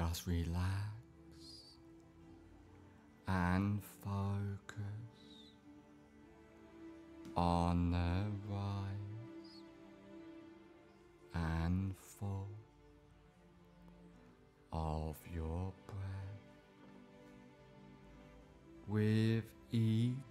just relax and focus on the rise and fall of your breath with each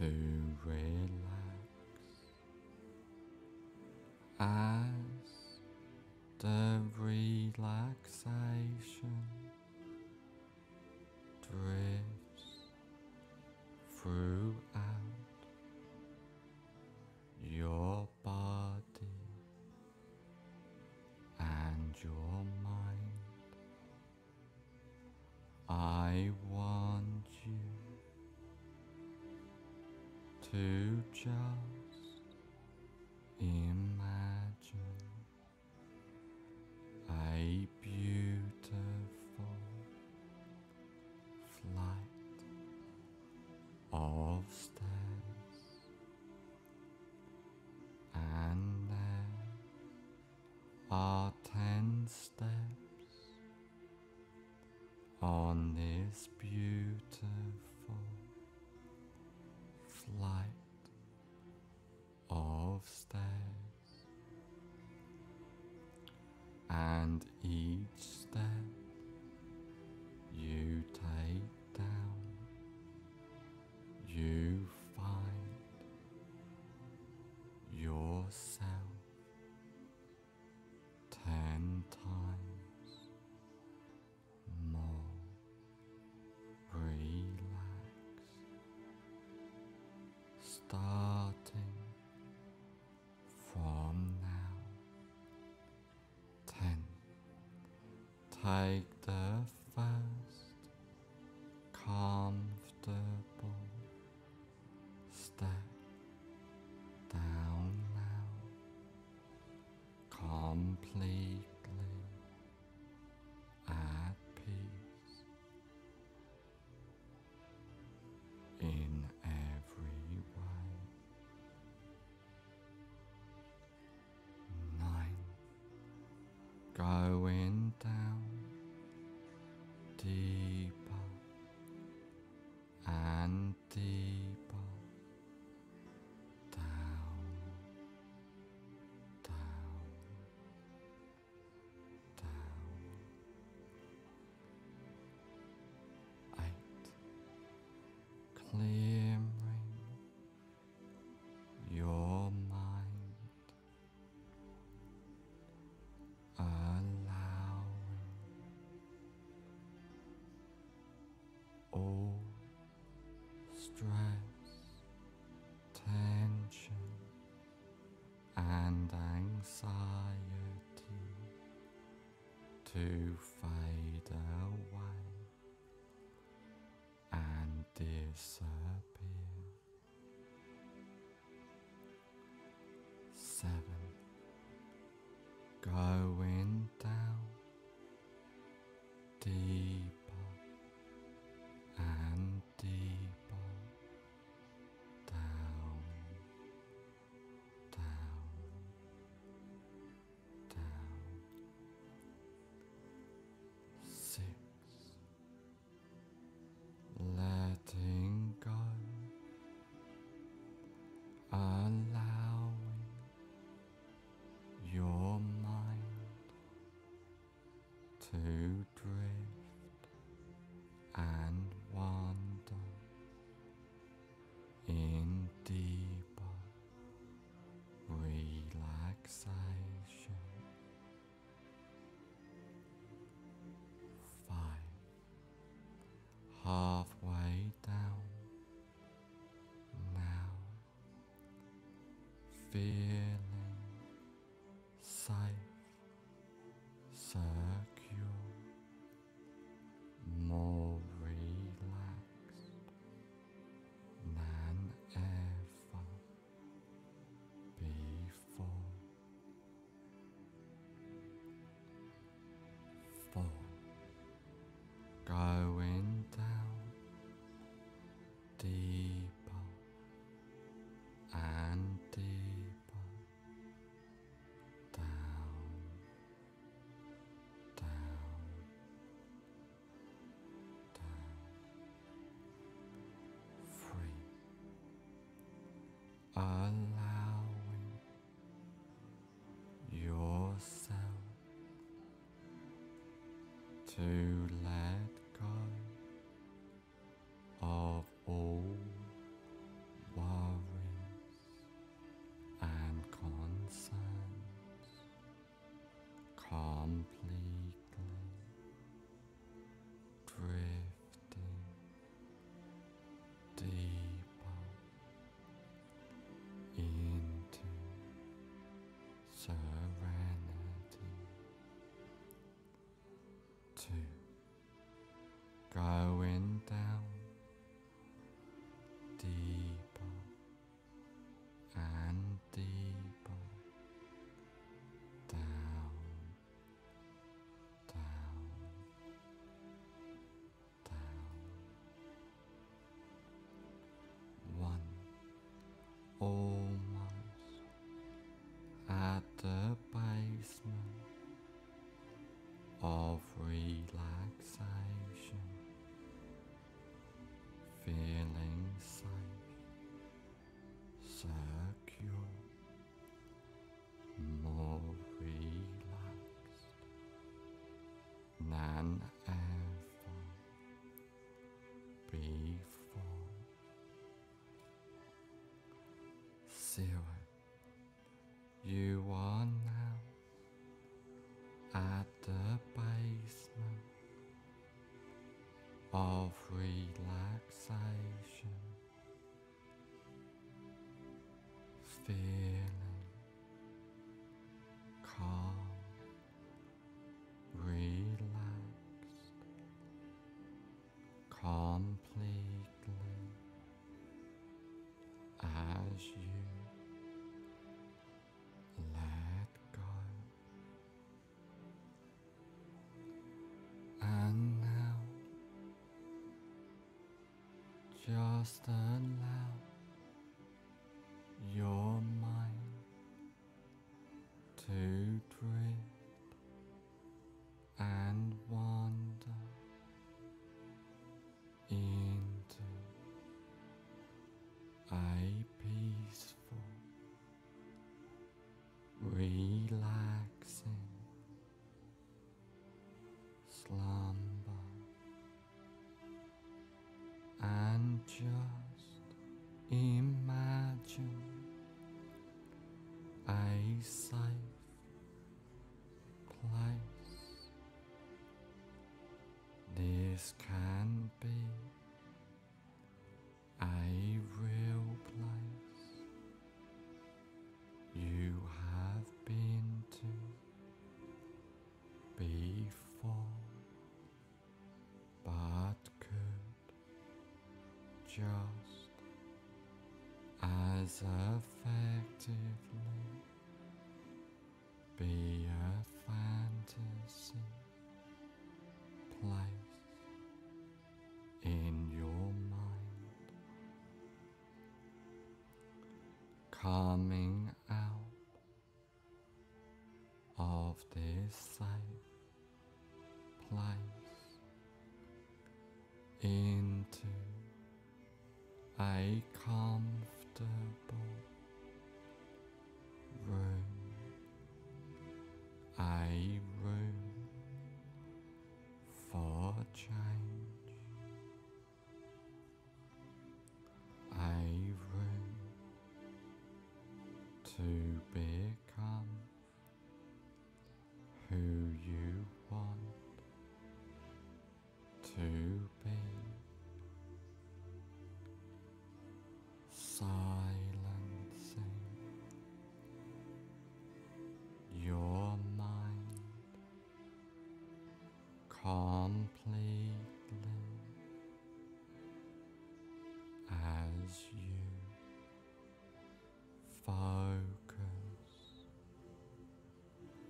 to relax as the relaxation just imagine a beautiful flight of stairs. And there are ten steps on this beautiful flight stairs, and each step Take the first comfortable step down now, completely at peace in every way. Nine. Going down anxiety to fade away and disappear. fear. allowing yourself to let Oh. zero. You are now at the basement of relaxation. Feel lost and loud. This can be. A real place you have been to before, but could just as effectively side plies into I focus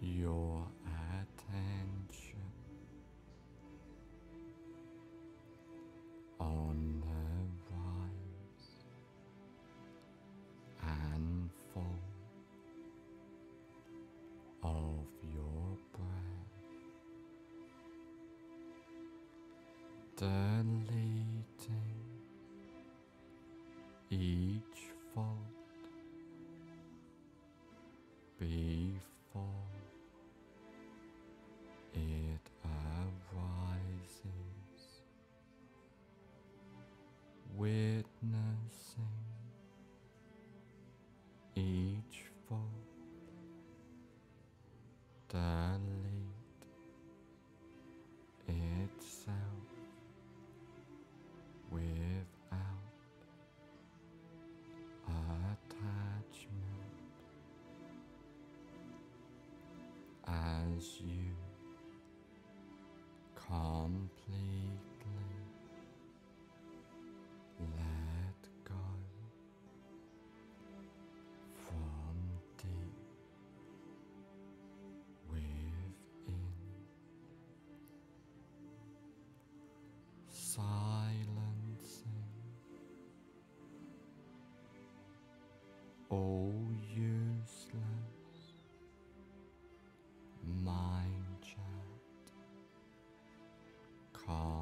your attention on the rise and fall of your breath. Delete witnessing each fault delete itself without attachment. As you all useless. Mind chat. Completely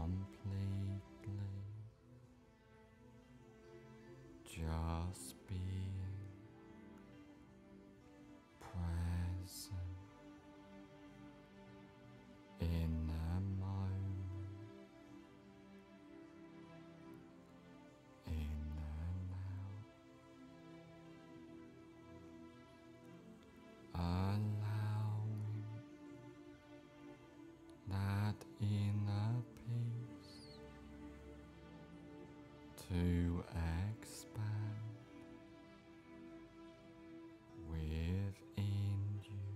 to expand within you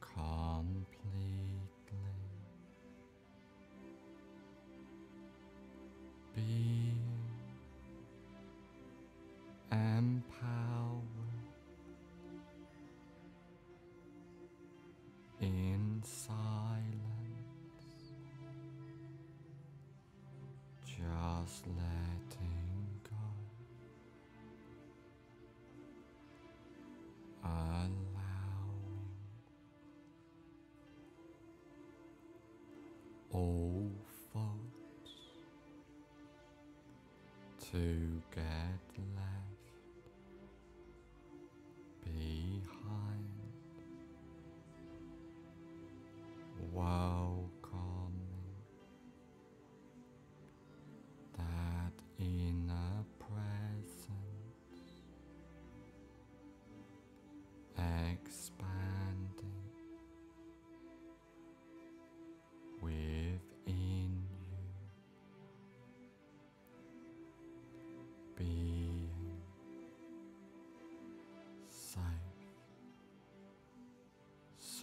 completely. Being empowered just letting go, allowing all thoughts to get left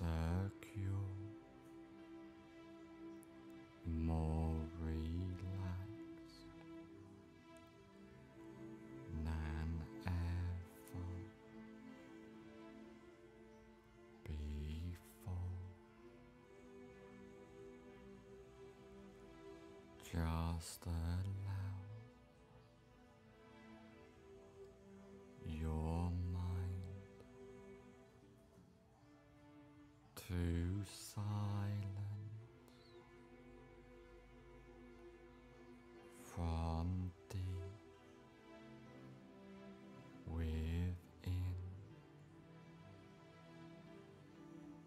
secure more relaxed than ever before. Just allow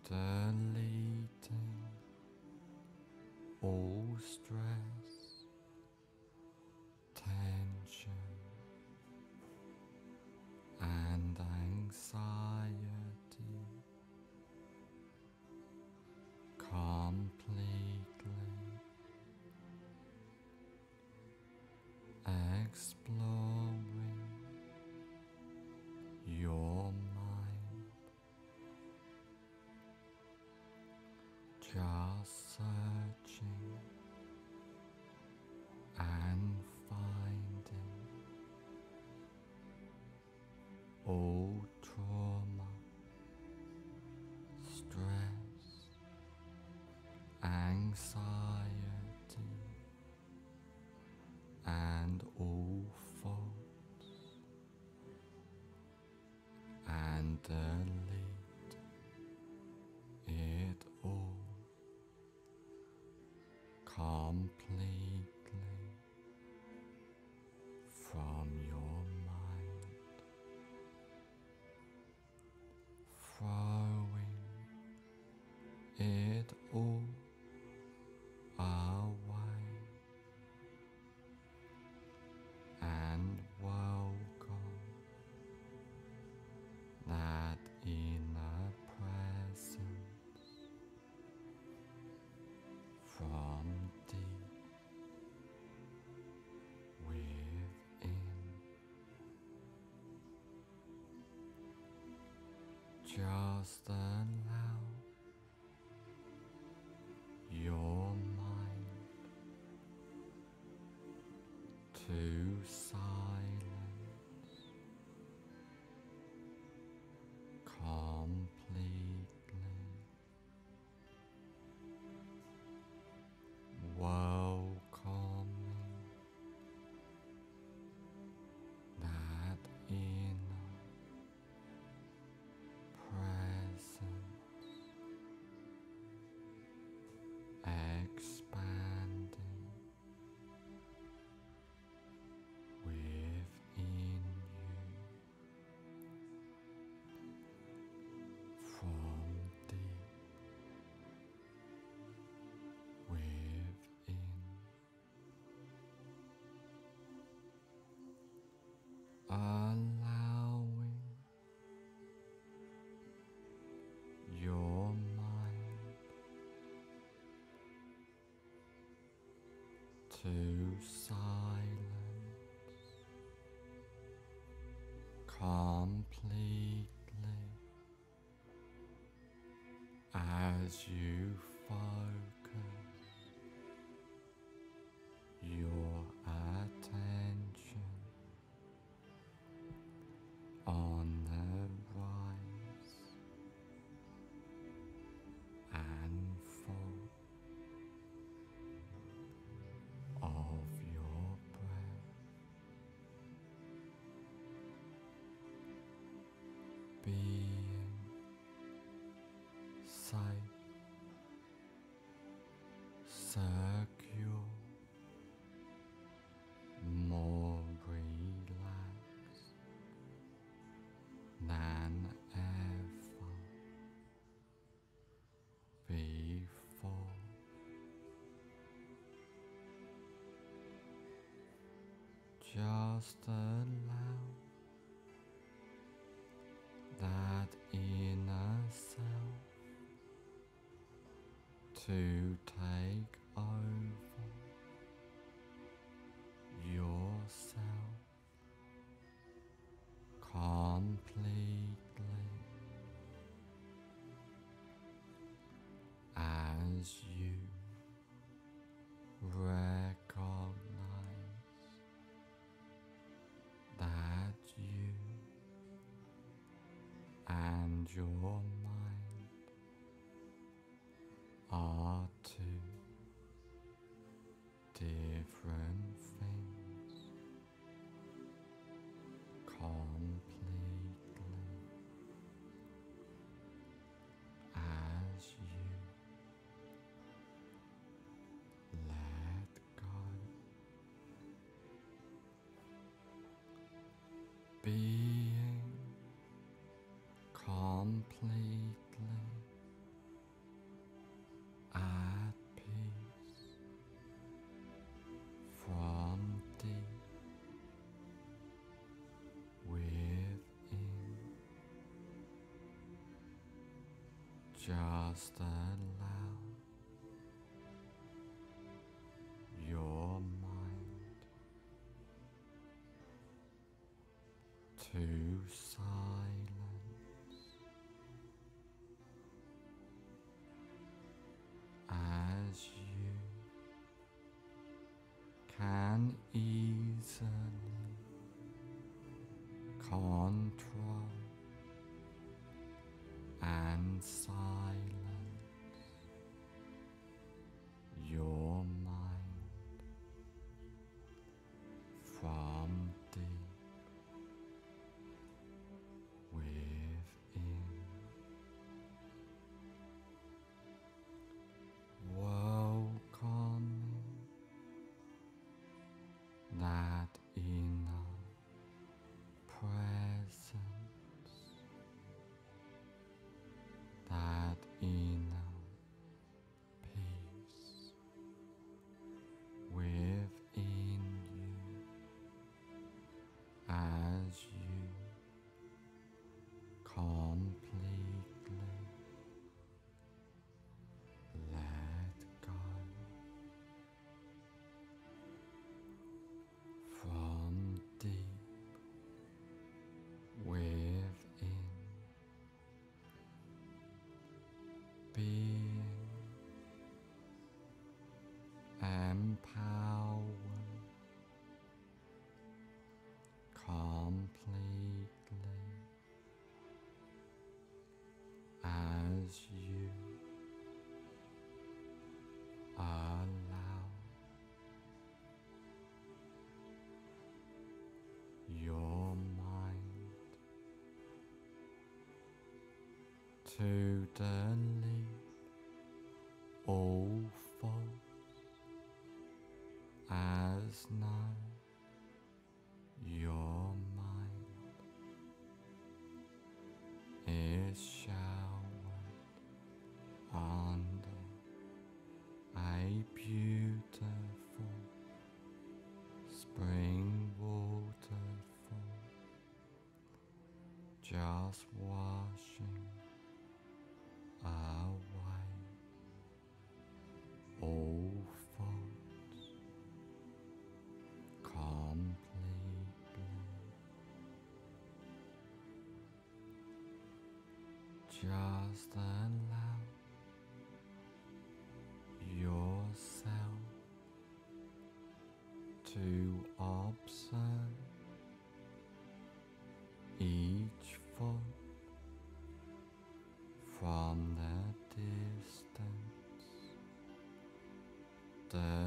deleting all stress, just searching and finding. All trauma, stress, anxiety, and all faults, and delete it all away and welcome that inner presence from deep within. Just allow to silence completely as you focus secure, more relaxed than ever before. Just allow that inner self to and your mind. Are two different things completely as you let go. Being completely at peace from deep within. Just allow from Please. To delete all faults as now. Your mind is showered under a beautiful spring waterfall just washing Just allow yourself to observe each foot from the distance, deleting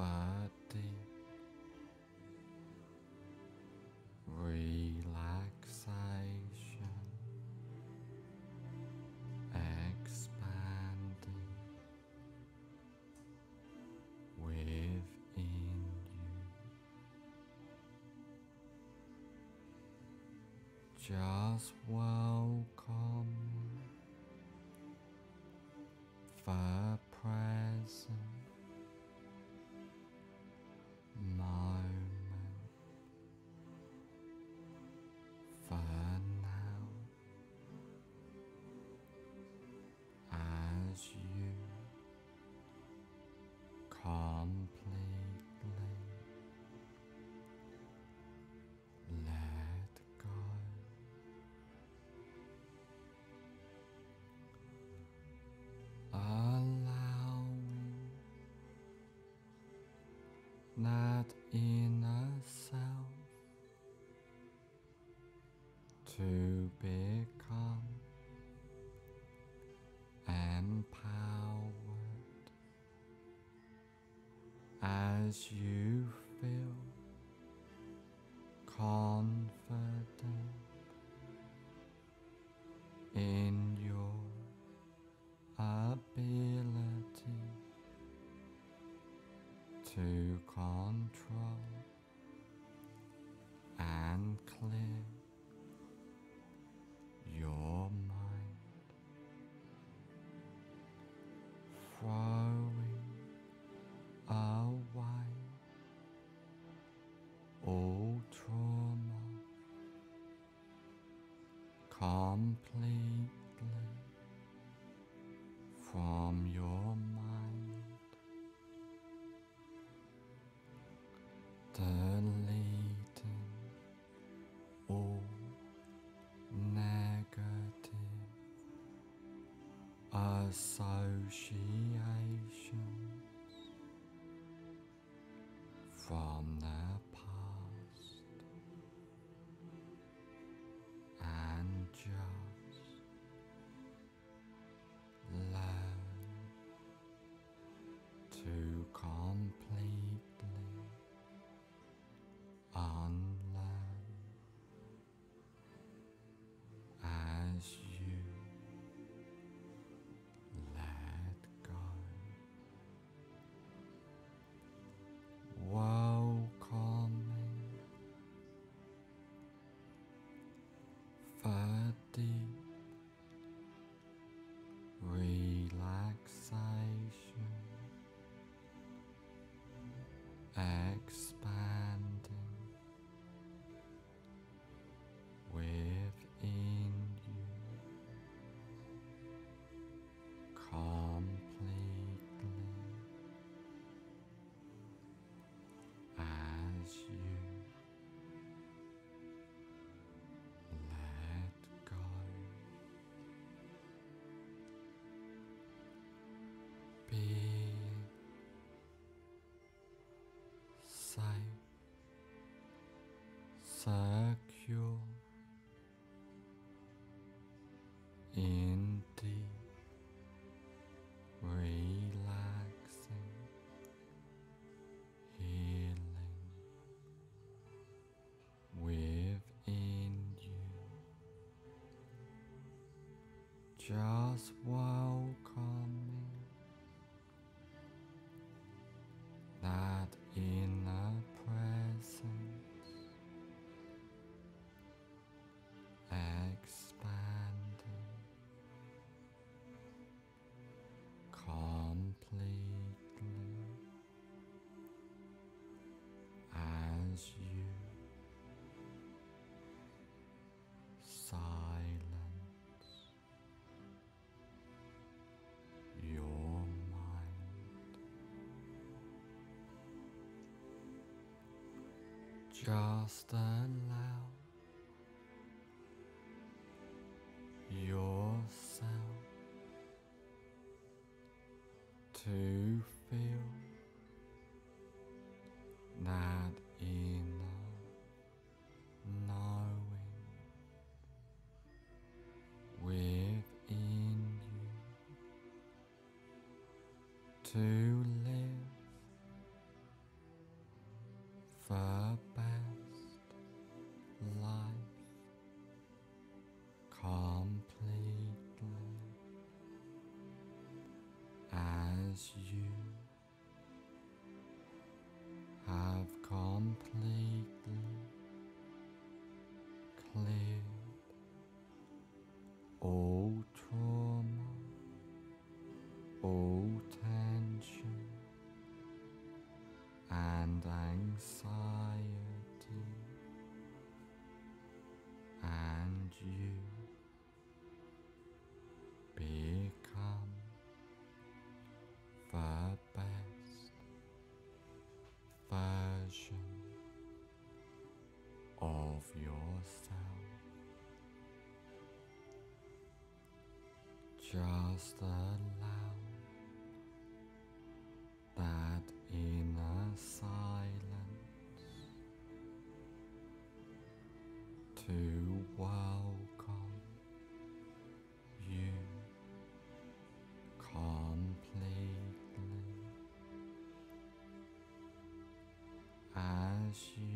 fatigue, relaxation, expanding within you. Just welcome that inner self to become empowered as you feel confident in associations X. just welcoming Just allow yourself to feel that inner knowing within you to as you have completely cleared all trauma, all tension and anxiety, and you yourself. Just allow that inner silence to welcome you completely as you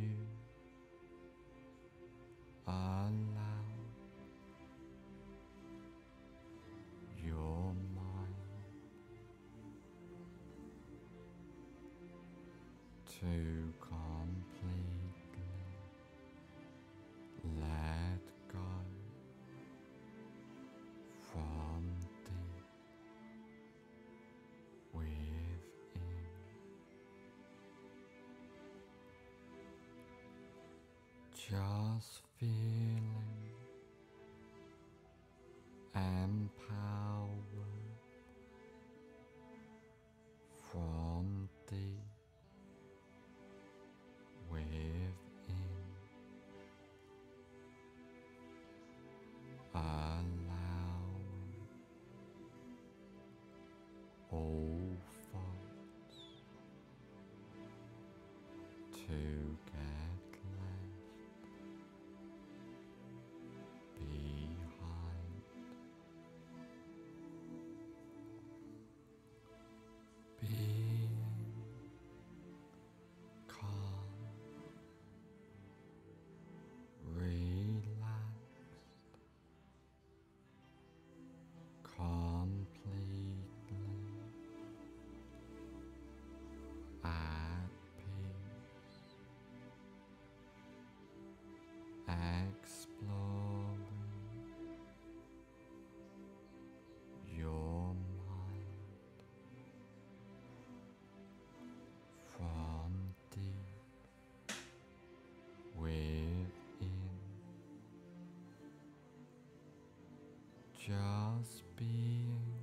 Just feeling empowered just being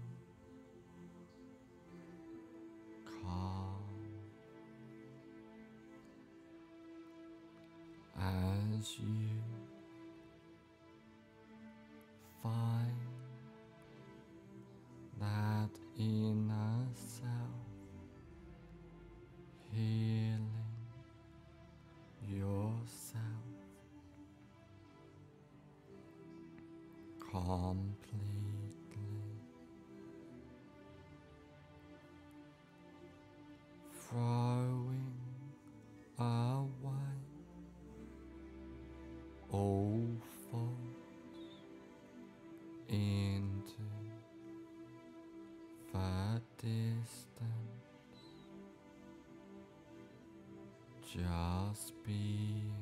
Just be.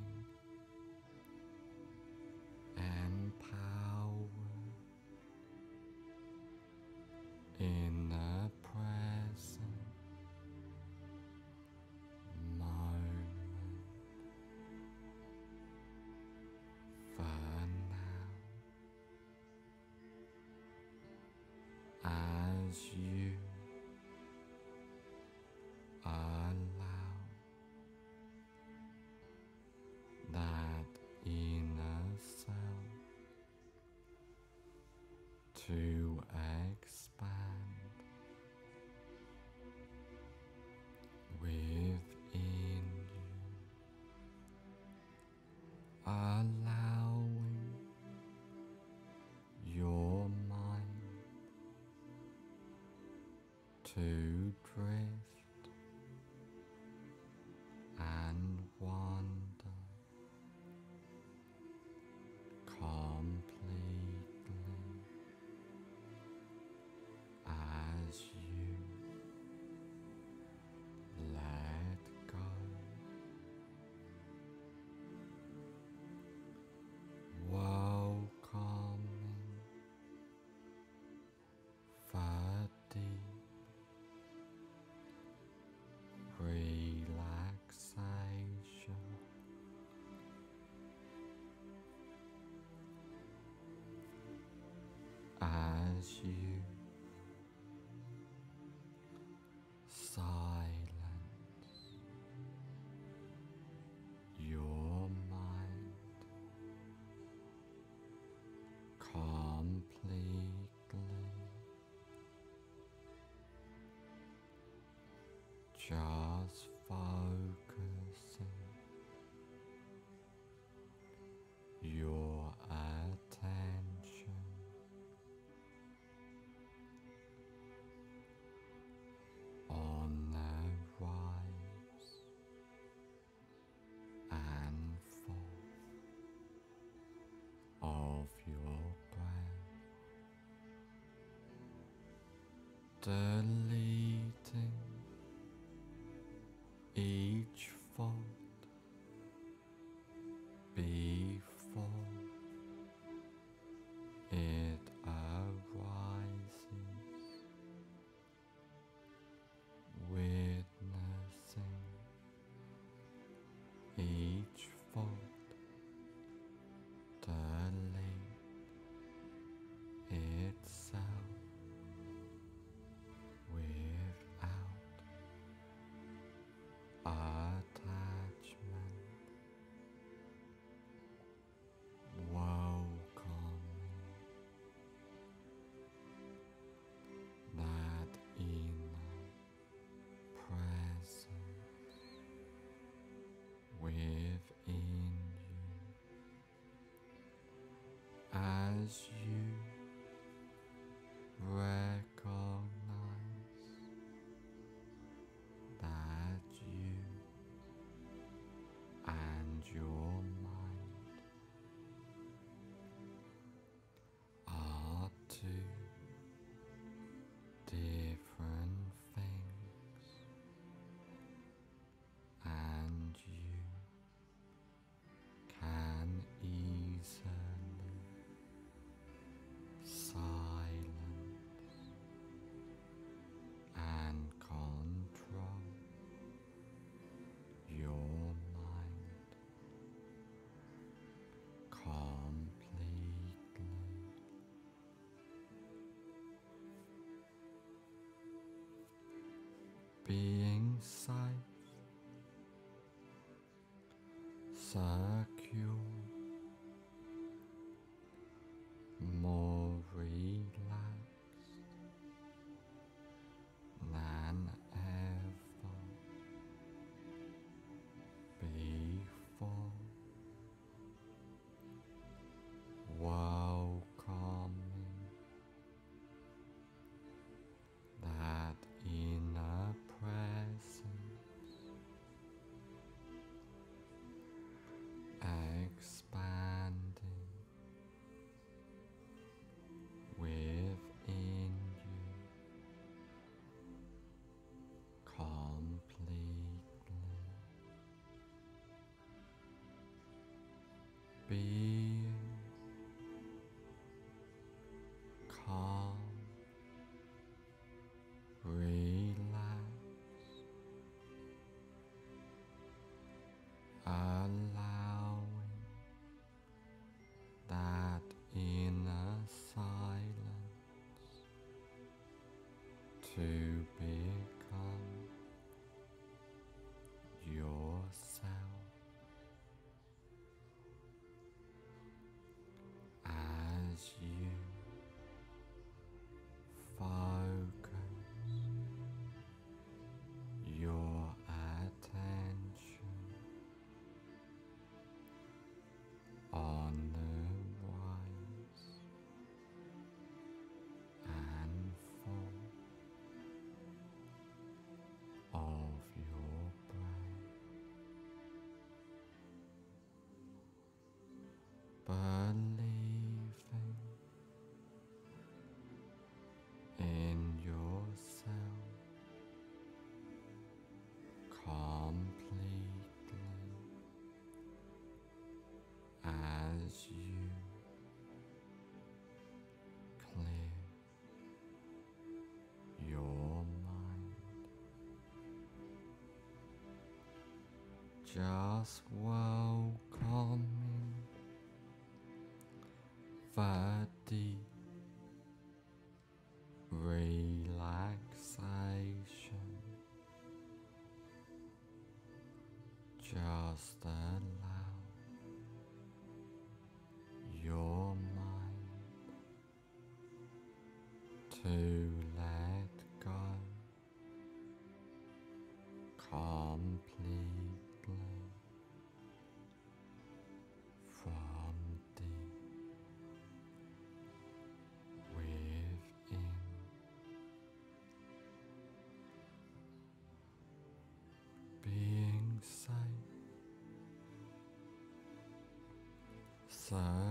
to Just focusing your attention on the rise and fall of your breath. Et... as you. being sight, sight. be. just welcoming. Fatigue relaxation. Just a passar.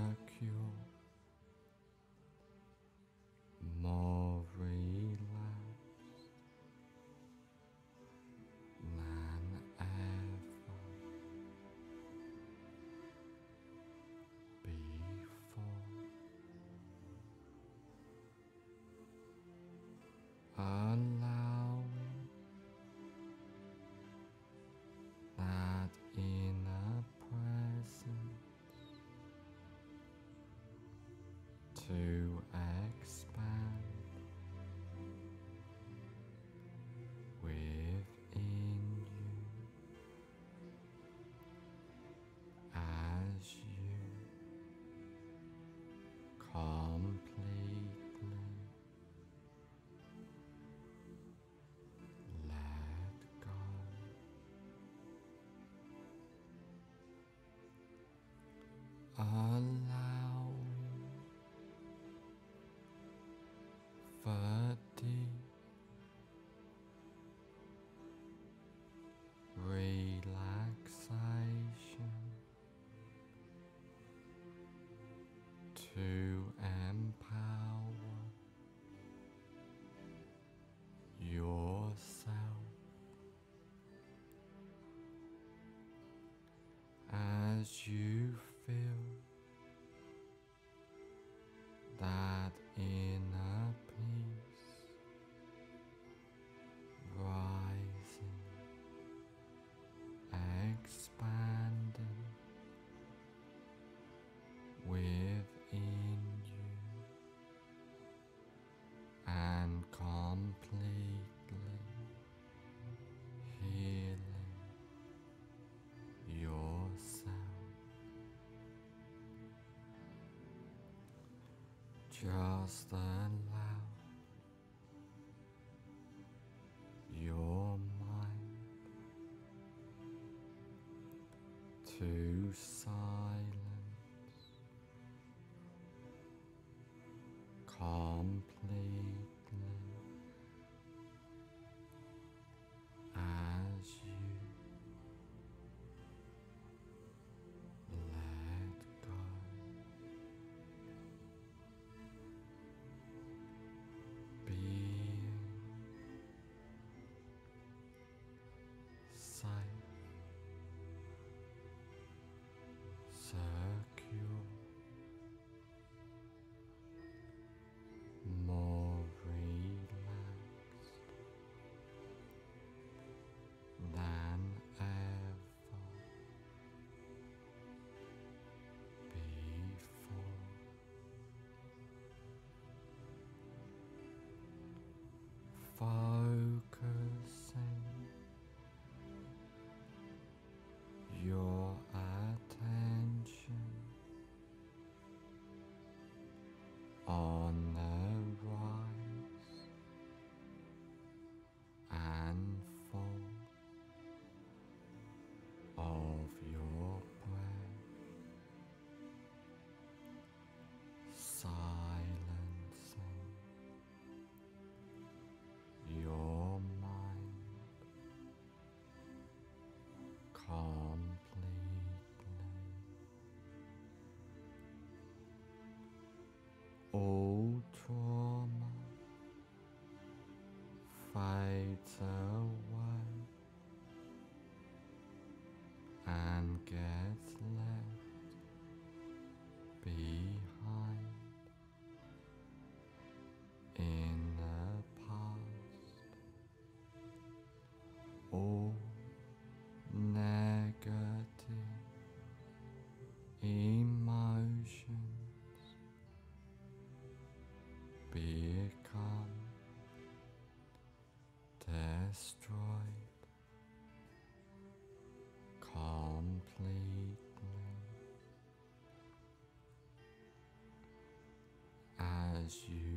啊 Just then Five. completely. All destroyed. Completely. As you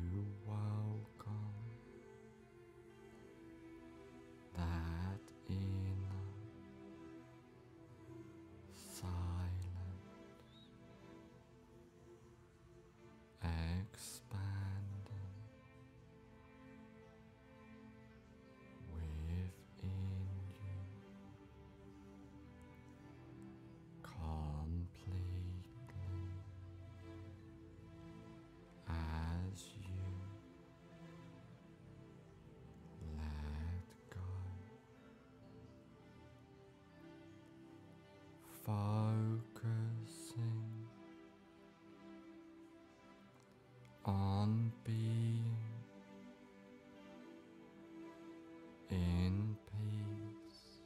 focusing on being in peace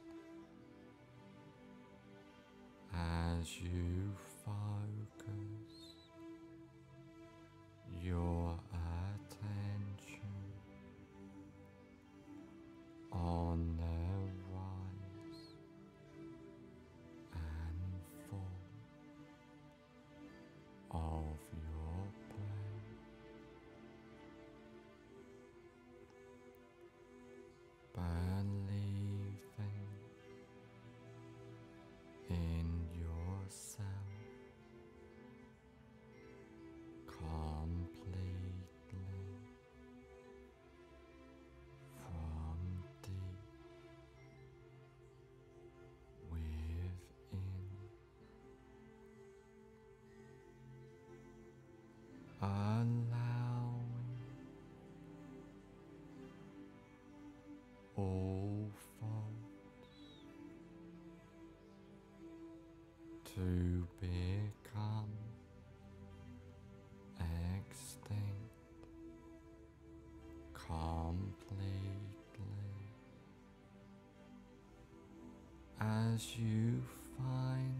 as you to become extinct completely. As you find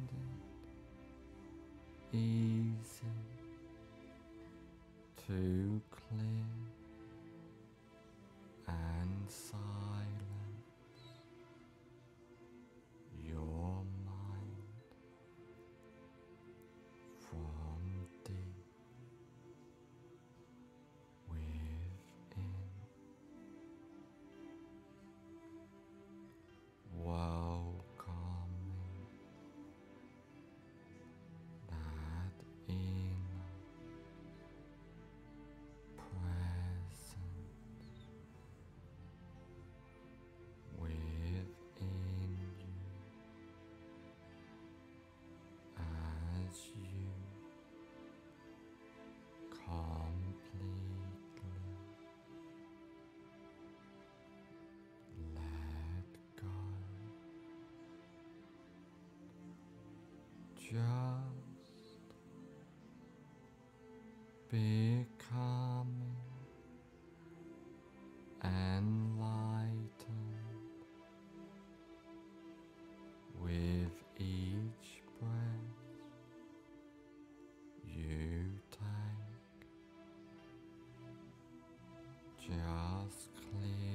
just becoming enlightened with each breath you take. Just clear.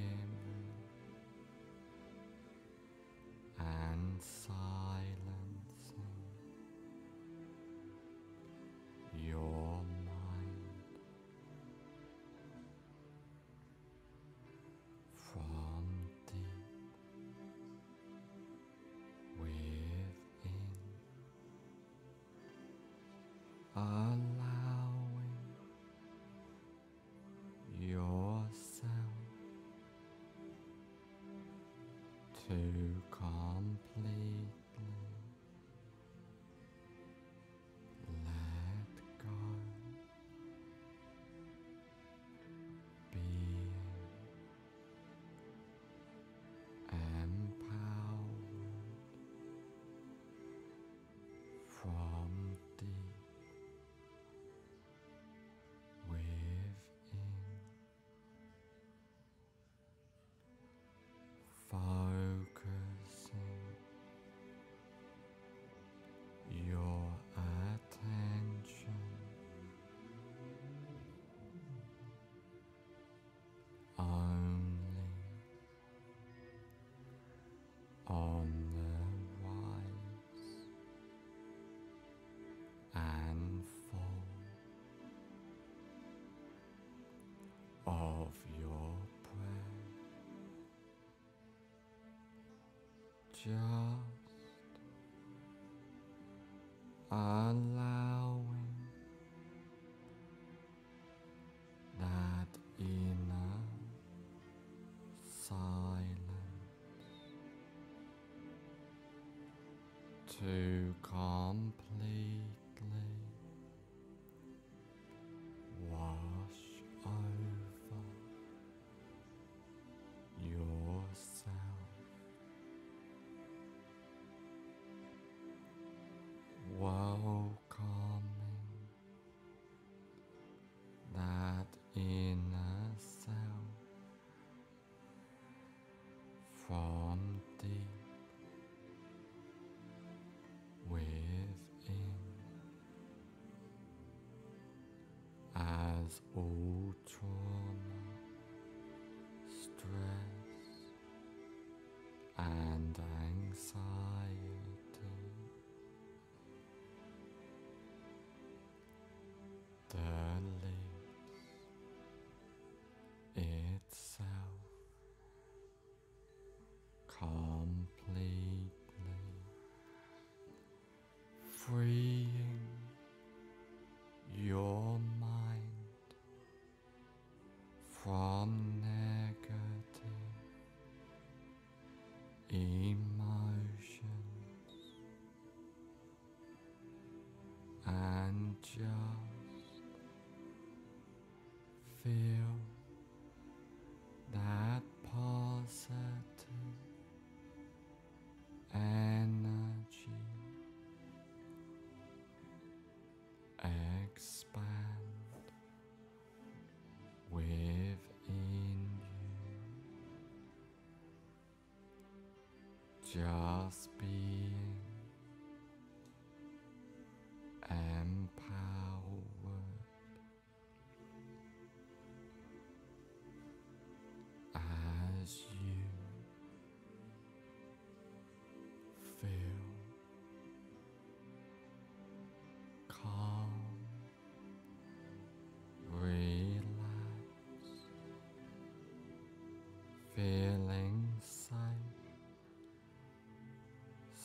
of your breath. Just allowing that inner silence to complete. Oh. free. Just be.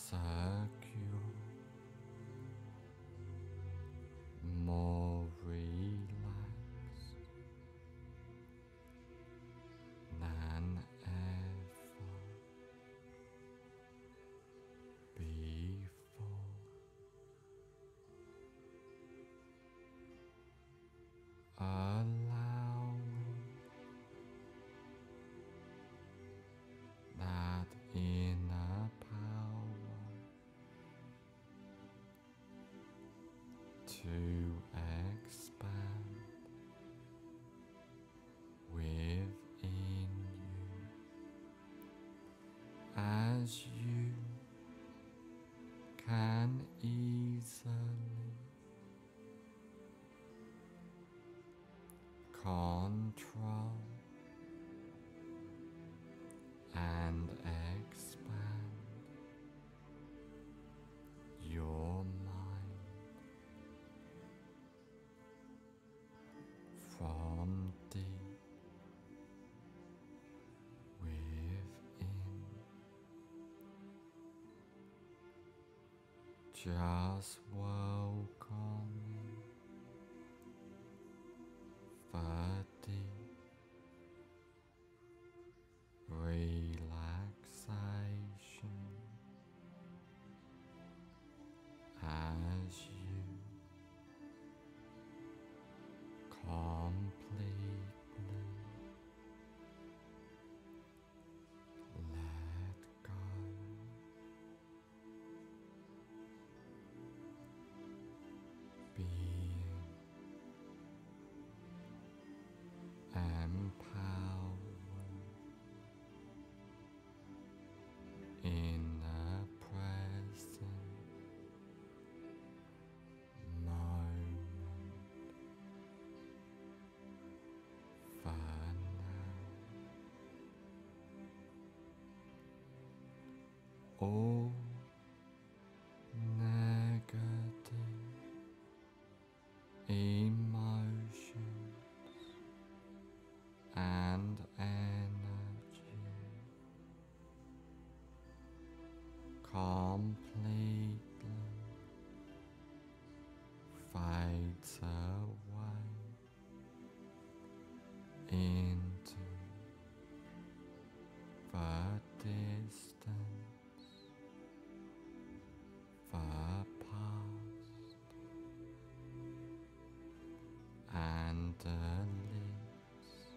ษา So. just one. 烦。哦。Negative. Amen. tender lips.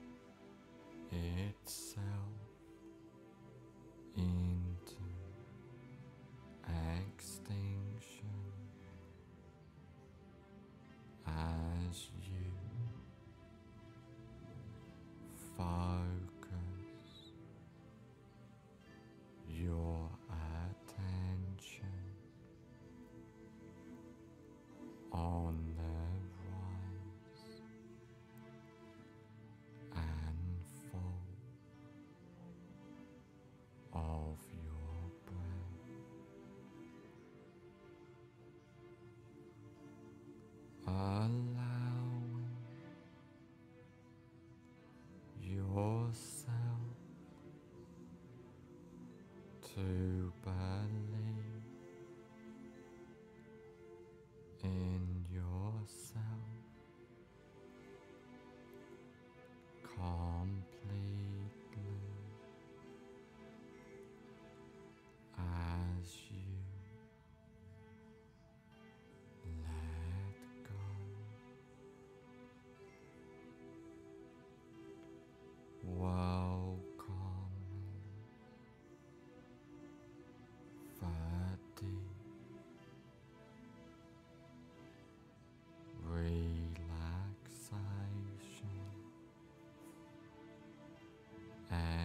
It's สู่ไป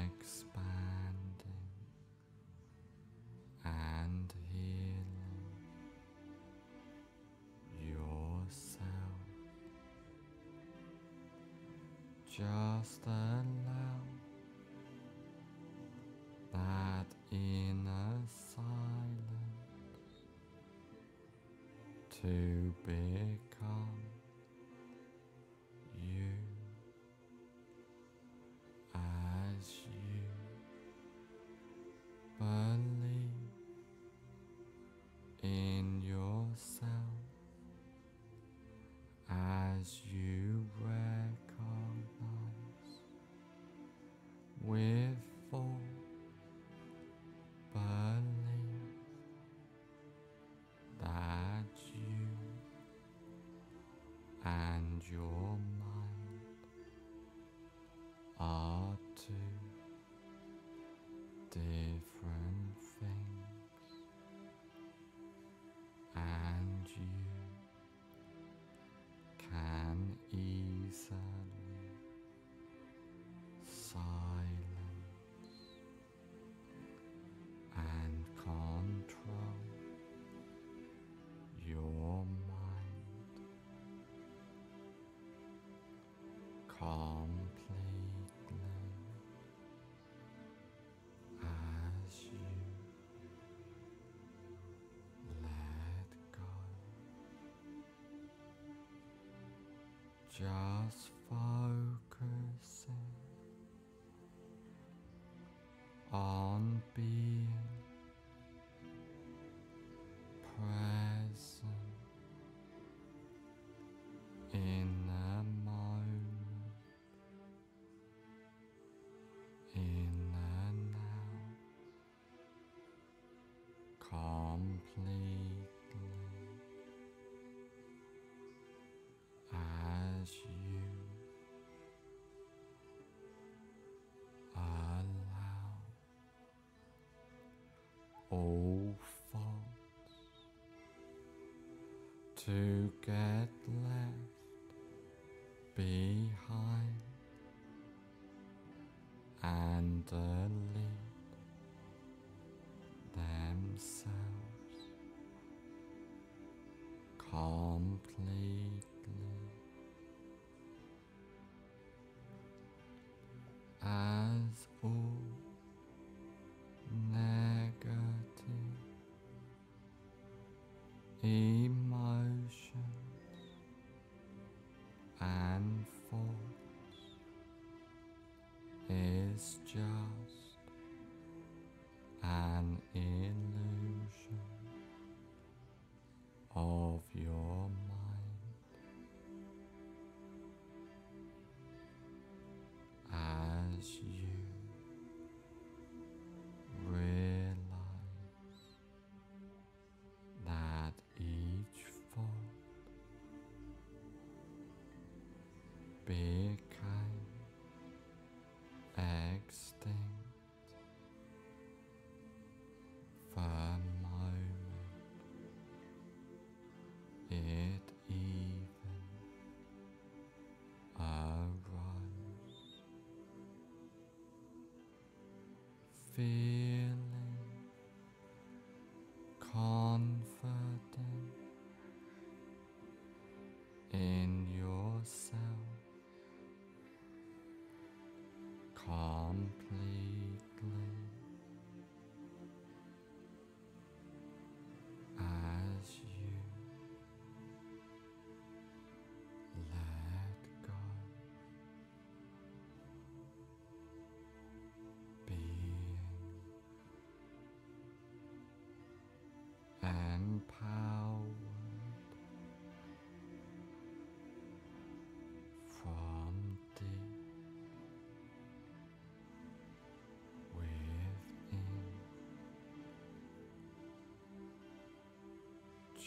expanding and healing yourself. Just allow that inner silence to become home that you and your mind are to just focusing on being to get left behind. of your fee.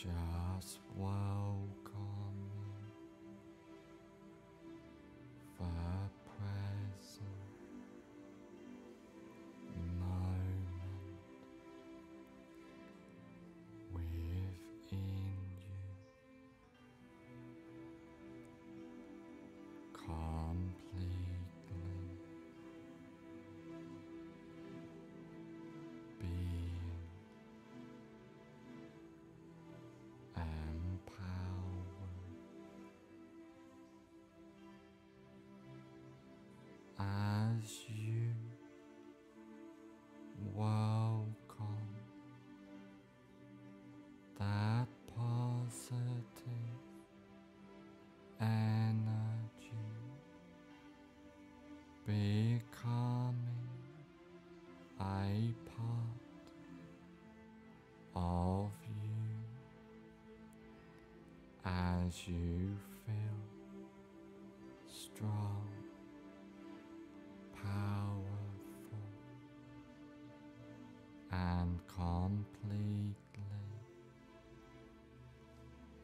just one. you feel strong, powerful, and completely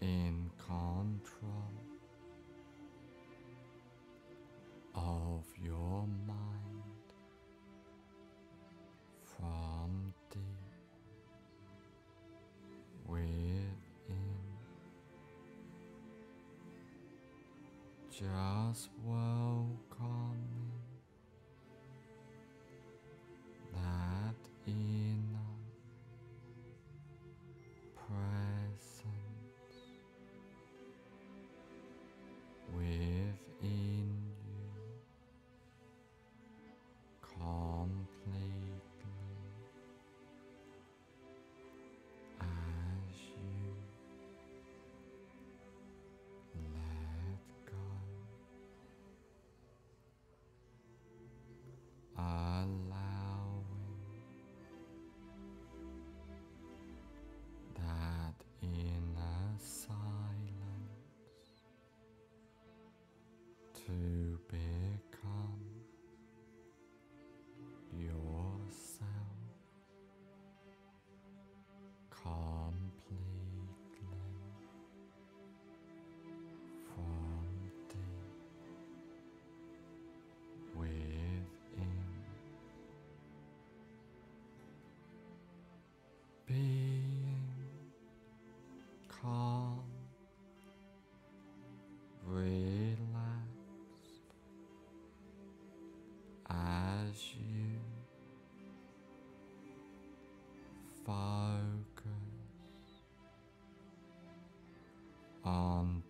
in control of your mind. just well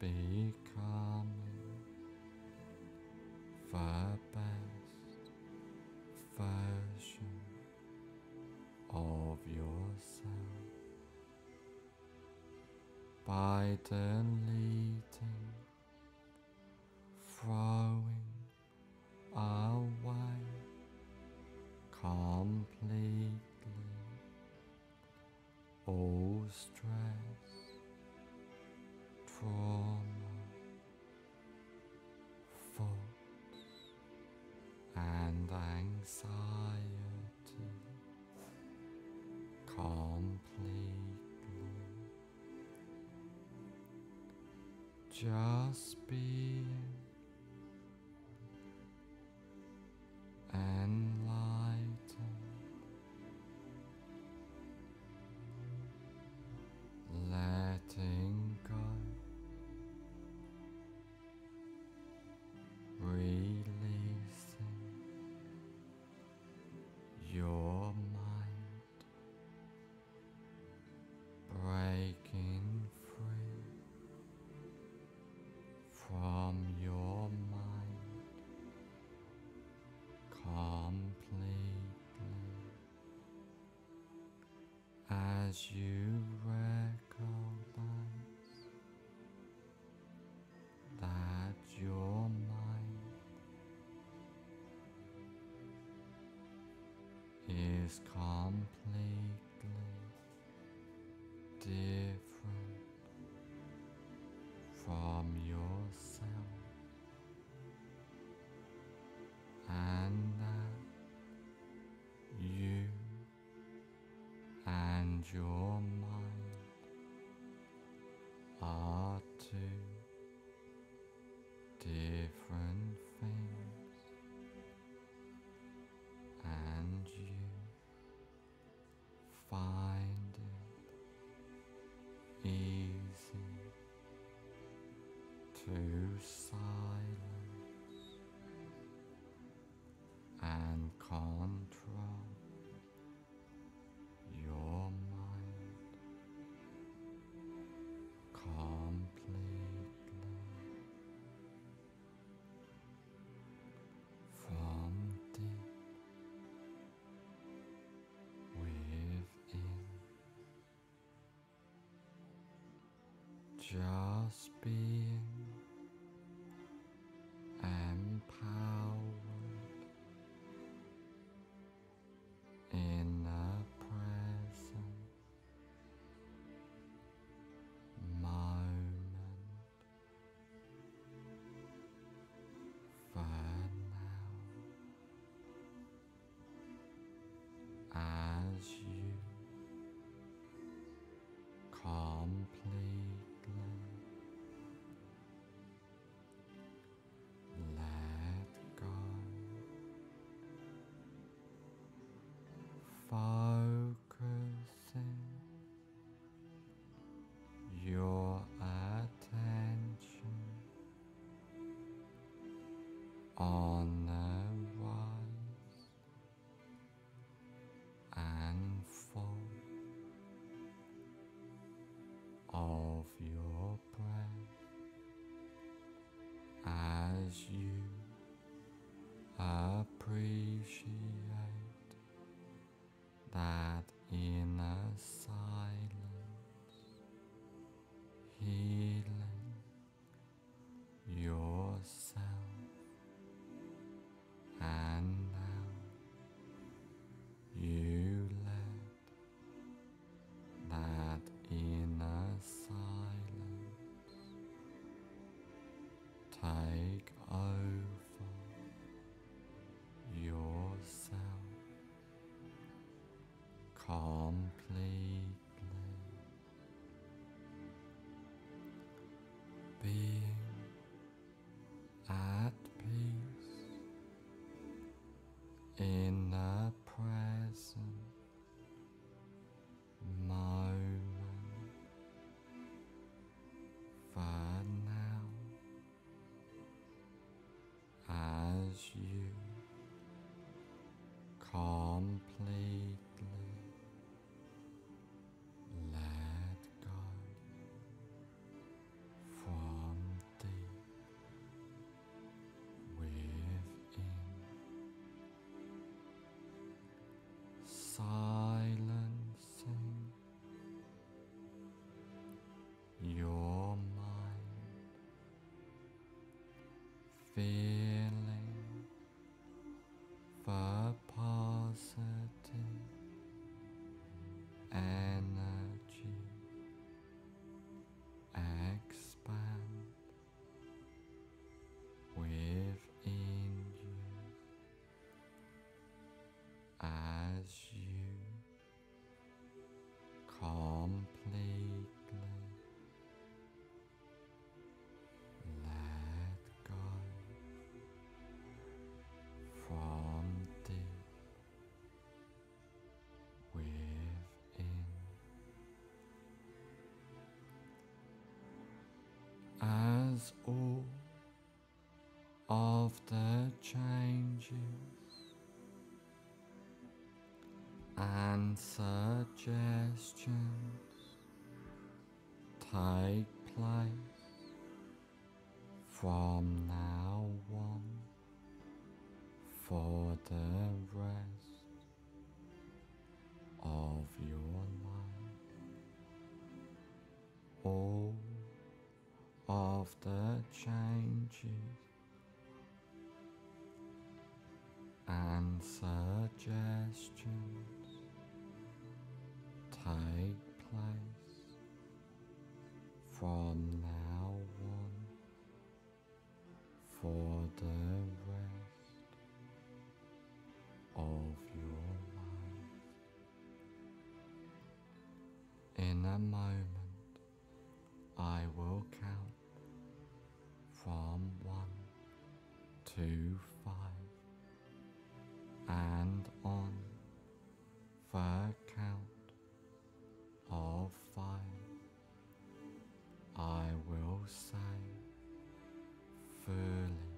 Become the best version of yourself. By deleting Just be. as you and your mind are two different things, and you find. just being あ completely, being at peace. In the present moment. For now. As you fail. of the changes and suggestions take place. A moment, I will count from one to five, and on the count of five, I will say fully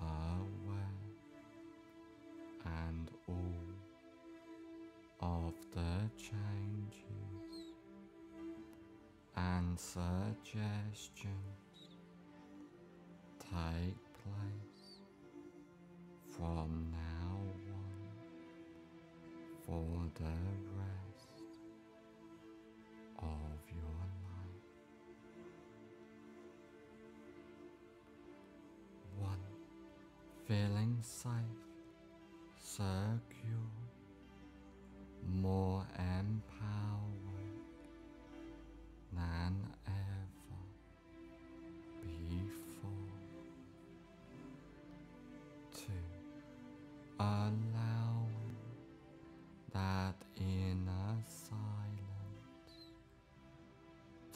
aware and all of the changes and suggestions take place from now on for the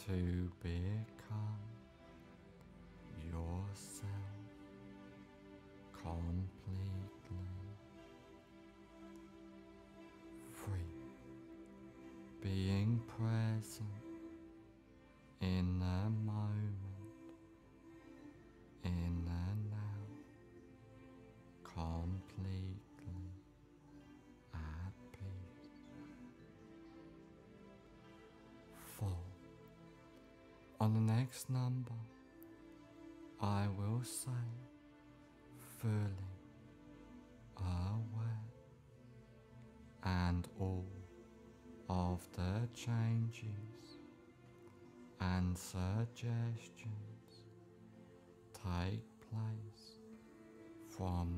to become On the next number, I will say fully aware and all of the changes and suggestions take place from